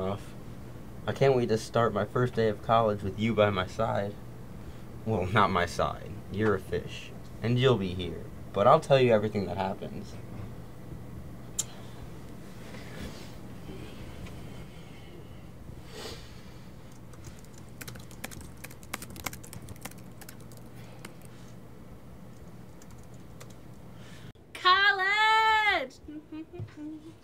Olaf. I can't wait to start my first day of college with you by my side. Well, not my side. You're a fish. And you'll be here. But I'll tell you everything that happens. College!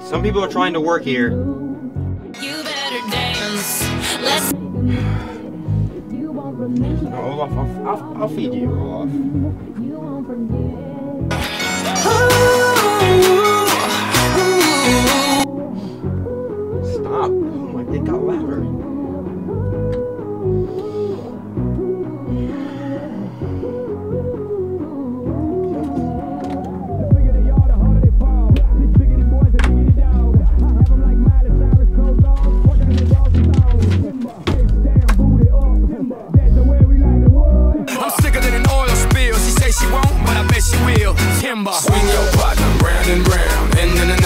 Some people are trying to work here. You better dance. Let's Olaf, I'll, I'll, I'll feed you, Olaf. Stop. Oh my, it got louder. Will. Timber. Swing your partner round and round. End of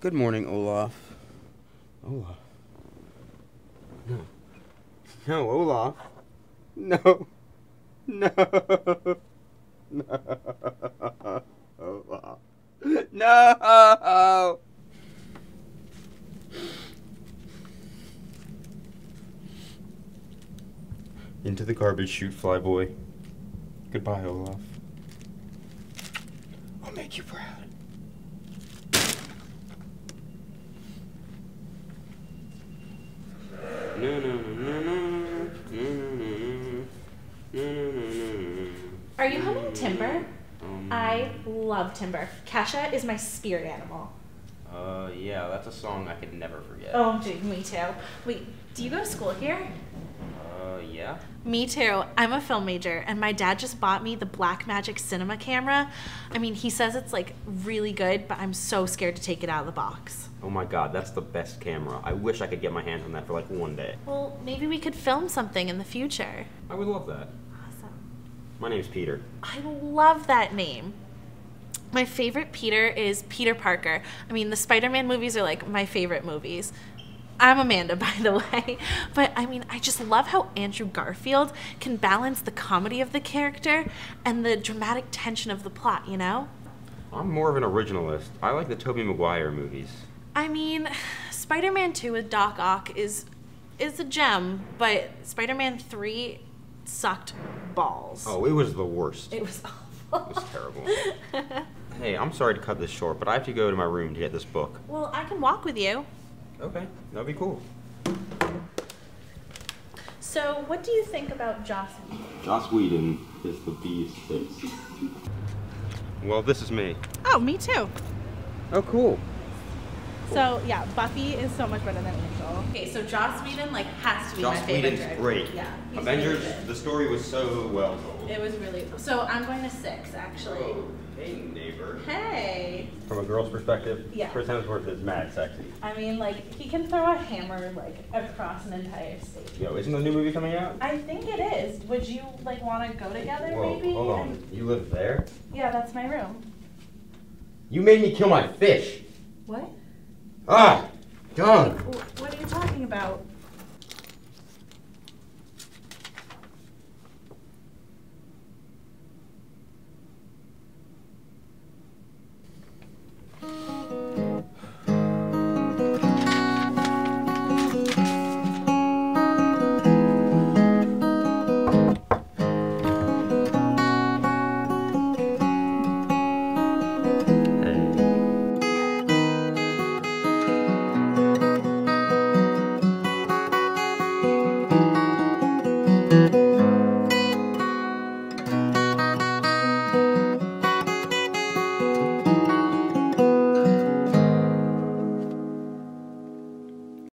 Good morning, Olaf. Olaf. No. No, Olaf. No. No. No. Olaf. No. Into the garbage chute, flyboy. Goodbye, Olaf. I'll make you proud. Are you humming Timber? Um, I love Timber. Kesha is my spirit animal. Uh, yeah, that's a song I could never forget. Oh, dude, me too. Wait, do you go to school here? Yeah. Me too. I'm a film major, and my dad just bought me the Blackmagic cinema camera. I mean, he says it's like really good, but I'm so scared to take it out of the box. Oh my god, that's the best camera. I wish I could get my hands on that for like one day. Well, maybe we could film something in the future. I would love that. Awesome. My name's Peter. I love that name. My favorite Peter is Peter Parker. I mean, the Spider Man movies are like my favorite movies. I'm Amanda, by the way. But I mean, I just love how Andrew Garfield can balance the comedy of the character and the dramatic tension of the plot, you know? I'm more of an originalist. I like the Tobey Maguire movies. I mean, Spider Man 2 with Doc Ock is, is a gem, but Spider Man 3 sucked balls. Oh, it was the worst. It was awful. It was terrible. hey, I'm sorry to cut this short, but I have to go to my room to get this book. well, I can walk with you. Okay, that'd be cool. So, what do you think about Joss? Joss Whedon is the bee's face. Well, this is me. Oh, me too. Oh, cool. So yeah, Buffy is so much better than Angel. Okay, so Joss Whedon like has to be Joss my favorite. Whedon's director. great. Yeah, Avengers, really the story was so well told. It was really so. I'm going to six actually. Oh, hey, neighbor. Hey, From a girl's perspective, Yeah. Chris Hemsworth is mad sexy. I mean like he can throw a hammer like across an entire state. Yo, isn't the new movie coming out? I think it is. Would you like want to go together Whoa, maybe? hold on. And- You live there? yeah, that's my room. You made me kill my fish. What? Ah. Wh- What are you talking about?